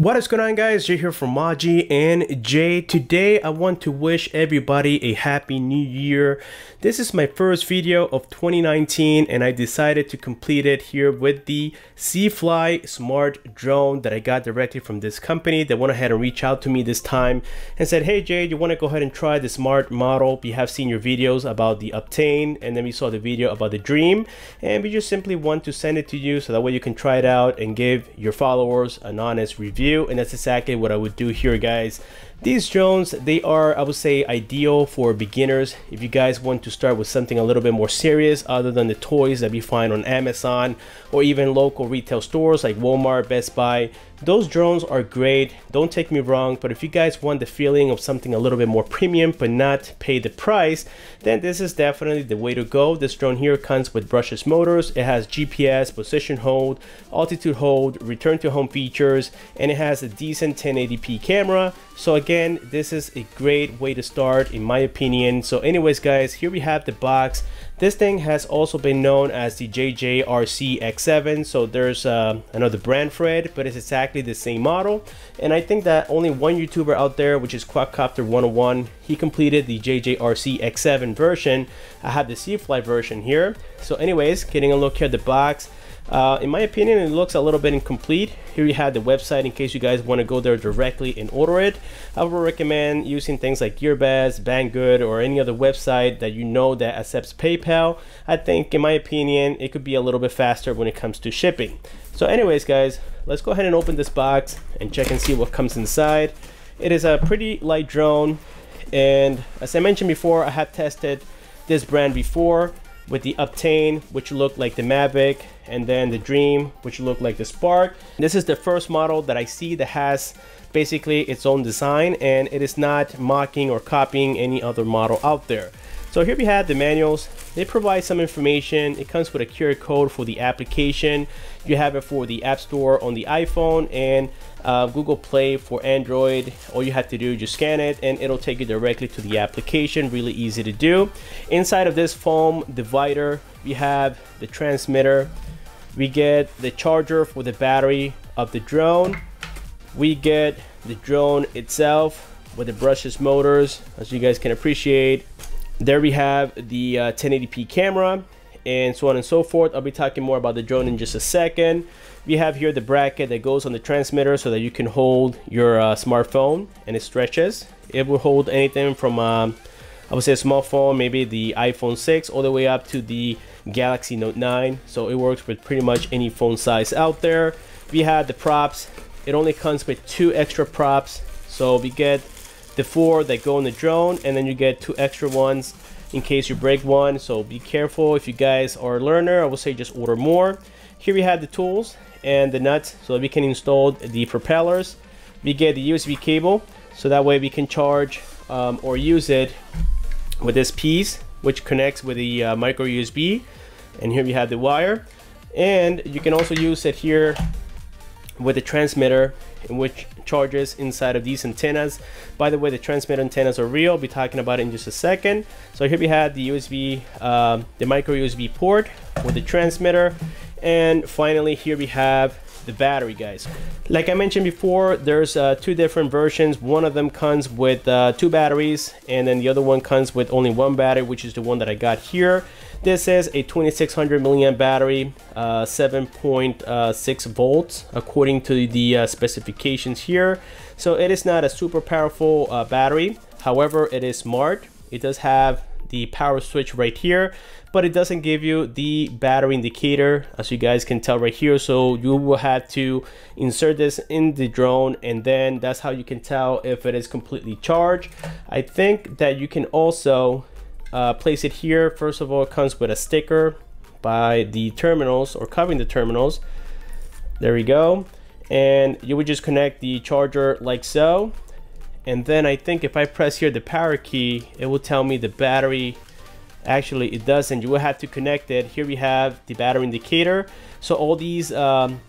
What is going on guys, Jay here from Maji and Jay. Today I want to wish everybody a happy new year. This is my first video of 2019 and I decided to complete it here with the C-Fly Smart Drone that I got directly from this company. They went ahead and reached out to me this time and said, hey Jay, you want to go ahead and try the Smart model? We have seen your videos about the Obtain and then we saw the video about the Dream and we just simply want to send it to you so that way you can try it out and give your followers an honest review and that's exactly what I would do here guys these drones, they are, I would say, ideal for beginners. If you guys want to start with something a little bit more serious other than the toys that you find on Amazon or even local retail stores like Walmart, Best Buy, those drones are great. Don't take me wrong, but if you guys want the feeling of something a little bit more premium but not pay the price, then this is definitely the way to go. This drone here comes with brushless motors. It has GPS, position hold, altitude hold, return to home features, and it has a decent 1080p camera. So again, this is a great way to start in my opinion so anyways guys here we have the box this thing has also been known as the JJRC X7 so there's uh, another brand for it but it's exactly the same model. And I think that only one YouTuber out there which is Quadcopter 101 he completed the JJRC X7 version. I have the C-Fly version here. So anyways getting a look here at the box uh, in my opinion, it looks a little bit incomplete. Here you have the website in case you guys want to go there directly and order it. I would recommend using things like GearBest, Banggood, or any other website that you know that accepts PayPal. I think, in my opinion, it could be a little bit faster when it comes to shipping. So anyways, guys, let's go ahead and open this box and check and see what comes inside. It is a pretty light drone. And as I mentioned before, I have tested this brand before with the Obtain, which looked like the Mavic, and then the Dream, which looked like the Spark. This is the first model that I see that has basically its own design, and it is not mocking or copying any other model out there. So here we have the manuals. They provide some information. It comes with a QR code for the application. You have it for the App Store on the iPhone and uh, Google Play for Android. All you have to do is just scan it and it'll take you directly to the application. Really easy to do. Inside of this foam divider, we have the transmitter. We get the charger for the battery of the drone. We get the drone itself with the brushless motors, as you guys can appreciate there we have the uh, 1080p camera and so on and so forth. I'll be talking more about the drone in just a second. We have here the bracket that goes on the transmitter so that you can hold your uh, smartphone and it stretches. It will hold anything from, um, I would say a small phone, maybe the iPhone 6 all the way up to the Galaxy Note 9. So it works with pretty much any phone size out there. We have the props. It only comes with two extra props. So we get the four that go in the drone and then you get two extra ones in case you break one so be careful if you guys are a learner I would say just order more here we have the tools and the nuts so we can install the propellers we get the USB cable so that way we can charge um, or use it with this piece which connects with the uh, micro USB and here we have the wire and you can also use it here with the transmitter which charges inside of these antennas. By the way, the transmitter antennas are real. I'll be talking about it in just a second. So here we have the USB, um, the micro USB port with the transmitter. And finally, here we have the battery guys like i mentioned before there's uh, two different versions one of them comes with uh, two batteries and then the other one comes with only one battery which is the one that i got here this is a 2600 milliamp battery, uh, 7.6 uh, volts according to the uh, specifications here. So it is not a super powerful battery. However, it is smart. It does have the power switch right here, but it doesn't give you the battery indicator as you guys can tell right here. So you will have to insert this in the drone and then that's how you can tell if it is completely charged. I think that you can also uh, place it here. First of all, it comes with a sticker by the terminals or covering the terminals. There we go. And you would just connect the charger like so. And then I think if I press here the power key, it will tell me the battery. Actually, it doesn't. You will have to connect it. Here we have the battery indicator. So all these um,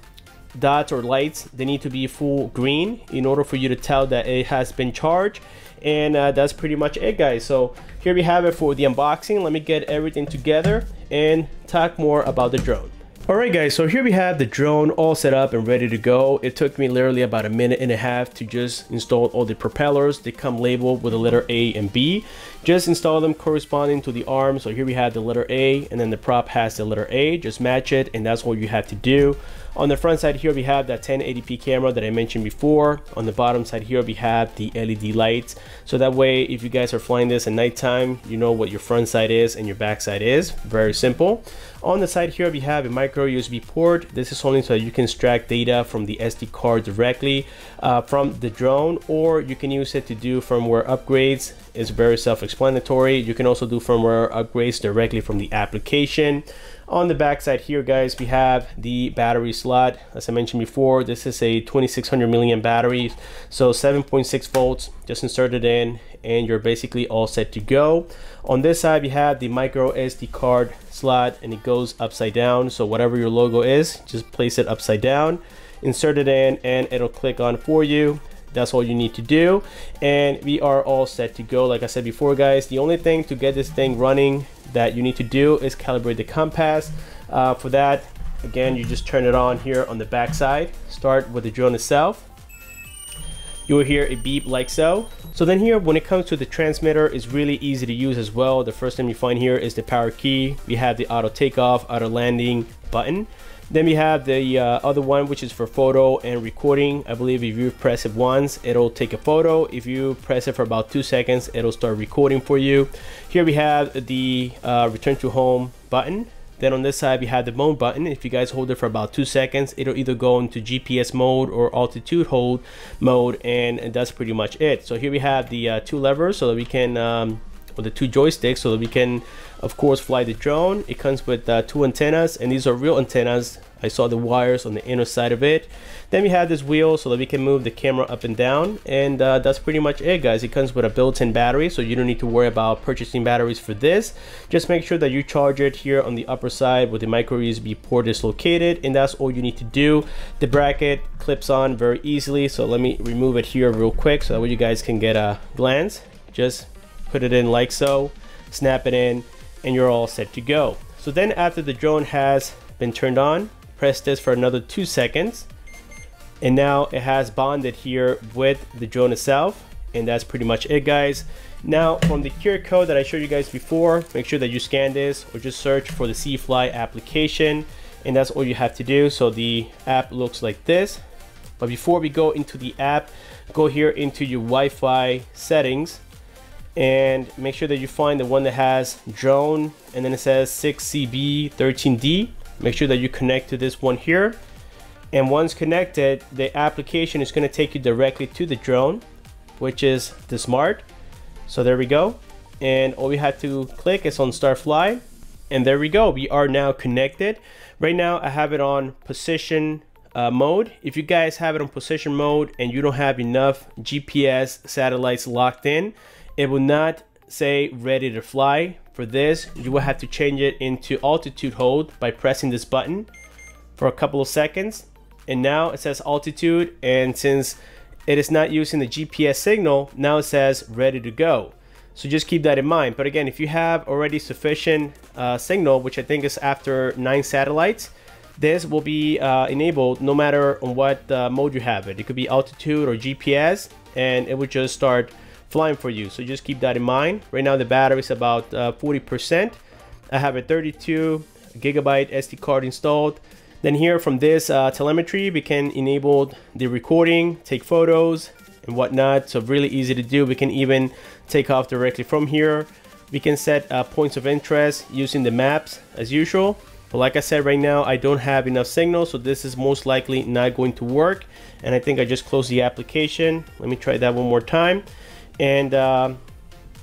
dots or lights, they need to be full green in order for you to tell that it has been charged and uh, that's pretty much it guys so here we have it for the unboxing let me get everything together and talk more about the drone Alright guys, so here we have the drone all set up and ready to go. It took me literally about a minute and a half to just install all the propellers. They come labeled with the letter A and B. Just install them corresponding to the arm. So here we have the letter A and then the prop has the letter A. Just match it and that's all you have to do. On the front side here we have that 1080p camera that I mentioned before. On the bottom side here we have the LED lights. So that way if you guys are flying this at nighttime, you know what your front side is and your back side is. Very simple. On the side here we have a micro USB port. This is only so you can extract data from the SD card directly uh, from the drone or you can use it to do firmware upgrades. It's very self-explanatory. You can also do firmware upgrades directly from the application. On the back side here, guys, we have the battery slot. As I mentioned before, this is a 2600 milliamp battery. So 7.6 volts, just insert it in and you're basically all set to go. On this side, we have the micro SD card slot and it goes upside down. So whatever your logo is, just place it upside down, insert it in and it'll click on for you that's all you need to do. And we are all set to go. Like i said before guys the only thing to get this thing running that you need to do is calibrate the compass. Uh, for that again you just turn it on here on the back side start with the drone itself. You will hear a beep like so. So then here when it comes to the transmitter it's really easy to use as well. The first thing you find here is the power key. We have the auto takeoff auto landing button then we have the uh, other one, which is for photo and recording. I believe if you press it once, it'll take a photo. If you press it for about two seconds, it'll start recording for you. Here we have the uh, return to home button. Then on this side, we have the mode button. If you guys hold it for about two seconds, it'll either go into GPS mode or altitude hold mode, and, and that's pretty much it. So here we have the uh, two levers so that we can um, or the two joysticks so that we can of course fly the drone. It comes with uh, two antennas and these are real antennas. I saw the wires on the inner side of it. Then we have this wheel so that we can move the camera up and down and uh, that's pretty much it guys. It comes with a built-in battery so you don't need to worry about purchasing batteries for this. Just make sure that you charge it here on the upper side where the micro USB port is located and that's all you need to do. The bracket clips on very easily so let me remove it here real quick so that way you guys can get a glance. Just put it in like so, snap it in, and you're all set to go. So then after the drone has been turned on, press this for another two seconds. And now it has bonded here with the drone itself. And that's pretty much it guys. Now from the QR code that I showed you guys before, make sure that you scan this or just search for the CFly application. And that's all you have to do. So the app looks like this. But before we go into the app, go here into your Wi-Fi settings and make sure that you find the one that has drone and then it says 6CB13D. Make sure that you connect to this one here. And once connected, the application is going to take you directly to the drone, which is the smart. So there we go. And all we have to click is on start fly. And there we go. We are now connected. Right now I have it on position uh, mode. If you guys have it on position mode and you don't have enough GPS satellites locked in, it will not say ready to fly. For this, you will have to change it into altitude hold by pressing this button for a couple of seconds. And now it says altitude. And since it is not using the GPS signal, now it says ready to go. So just keep that in mind. But again, if you have already sufficient uh, signal, which I think is after nine satellites, this will be uh, enabled no matter on what uh, mode you have it. It could be altitude or GPS, and it would just start flying for you. So just keep that in mind. Right now the battery is about 40%. Uh, I have a 32 gigabyte SD card installed. Then here from this uh, telemetry, we can enable the recording, take photos and whatnot. So really easy to do. We can even take off directly from here. We can set uh, points of interest using the maps as usual. But like I said, right now, I don't have enough signal, so this is most likely not going to work. And I think I just closed the application. Let me try that one more time and uh,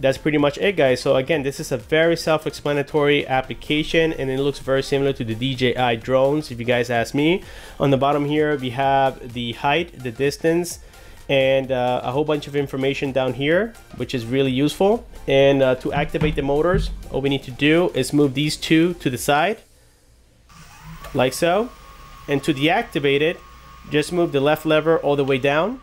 that's pretty much it guys. So again this is a very self-explanatory application and it looks very similar to the DJI drones if you guys ask me. On the bottom here we have the height the distance and uh, a whole bunch of information down here which is really useful. And uh, to activate the motors all we need to do is move these two to the side like so. And to deactivate it just move the left lever all the way down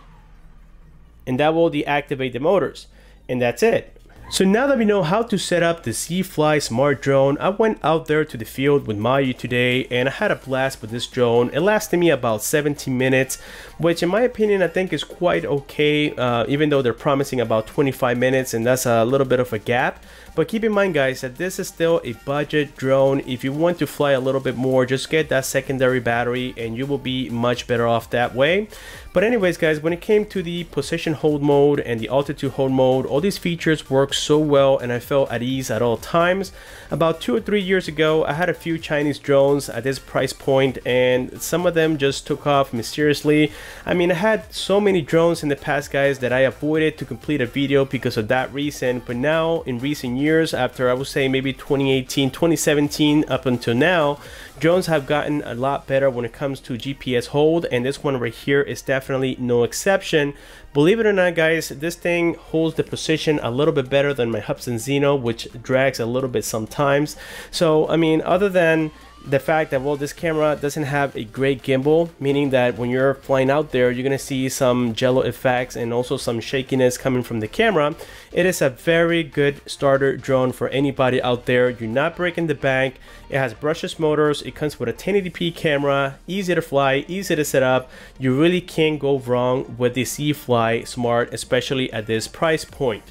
and that will deactivate the motors and that's it So now that we know how to set up the C-Fly Smart Drone, I went out there to the field with Maji today and I had a blast with this drone. It lasted me about 17 minutes, which in my opinion I think is quite okay, uh, even though they're promising about 25 minutes and that's a little bit of a gap. But keep in mind guys that this is still a budget drone. If you want to fly a little bit more, just get that secondary battery and you will be much better off that way. But anyways guys, when it came to the position hold mode and the altitude hold mode, all these features work so well and I felt at ease at all times. About two or three years ago, I had a few Chinese drones at this price point and some of them just took off mysteriously. I mean, I had so many drones in the past guys that I avoided to complete a video because of that reason. But now in recent years, after I would say maybe 2018, 2017 up until now, drones have gotten a lot better when it comes to GPS hold and this one right here is definitely no exception. Believe it or not guys, this thing holds the position a little bit better than my Hubsan Zino which drags a little bit sometimes. So I mean other than the fact that well this camera doesn't have a great gimbal meaning that when you're flying out there you're gonna see some jello effects and also some shakiness coming from the camera. It is a very good starter drone for anybody out there. You're not breaking the bank. It has brushless motors. It comes with a 1080p camera easy to fly easy to set up. You really can't go wrong with the C-Fly Smart especially at this price point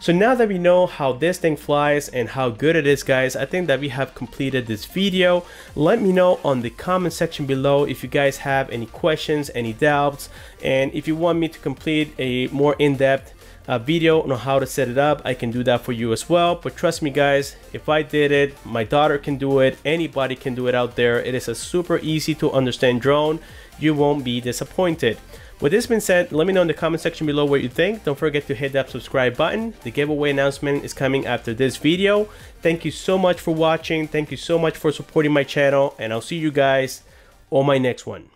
so now that we know how this thing flies and how good it is guys, I think that we have completed this video. Let me know on the comment section below if you guys have any questions, any doubts, and if you want me to complete a more in-depth uh, video on how to set it up, I can do that for you as well. But trust me guys, if I did it, my daughter can do it, anybody can do it out there. It is a super easy to understand drone. You won't be disappointed. With this being said, let me know in the comment section below what you think. Don't forget to hit that subscribe button. The giveaway announcement is coming after this video. Thank you so much for watching. Thank you so much for supporting my channel and I'll see you guys on my next one.